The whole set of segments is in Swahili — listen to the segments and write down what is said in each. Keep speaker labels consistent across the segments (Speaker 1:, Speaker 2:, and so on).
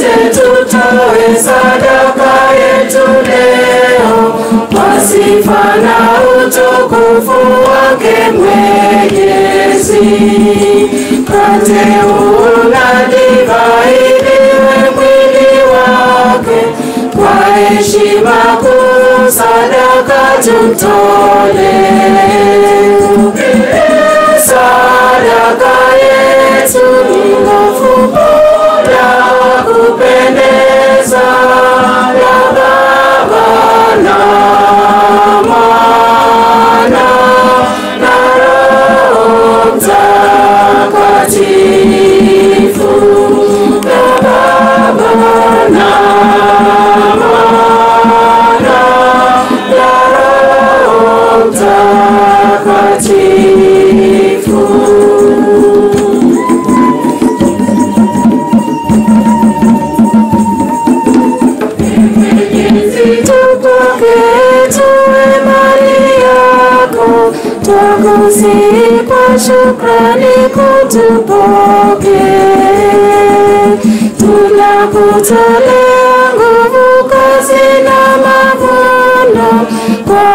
Speaker 1: wote tutoe sadaka yetu leo kwa sifa na utukufu wake Mwenyezi. Mkate huu na divai iwe mwili wake, kwa heshima kuu sadaka tumtolee. Yako, twakusihi kwa shukrani kutupokee. Tunakutolea nguvu, kazi na mavuno, kwa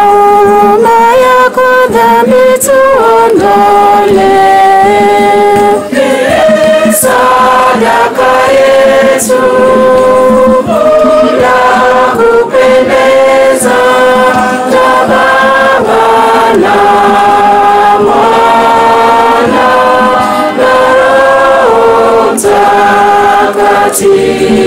Speaker 1: liberty.